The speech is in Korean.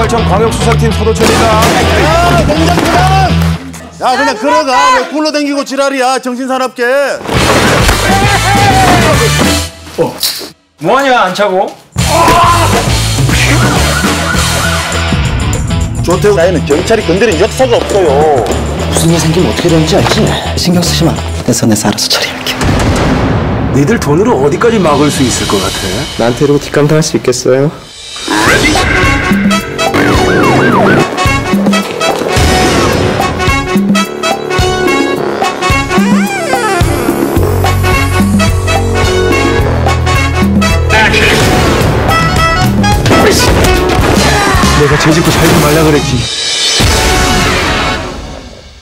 인천 광역수사팀 서도철이다. 야, 농장 그만! 야, 그냥 걸어가. 왜 굴러 댕기고 지랄이야, 정신사납게. 뭐하냐 안 차고? 조태우 사이는 경찰이 건드린 역사가 없어요. 무슨 일 생기면 어떻게 되는지 알지? 신경 쓰지 마. 내 선에서 알아서 처리할게. 니들 돈으로 어디까지 막을 수 있을 것 같아? 나한테 이러고 뒷감 당할 수 있겠어요? 내가 죄 짓고 살지 말라 그랬지.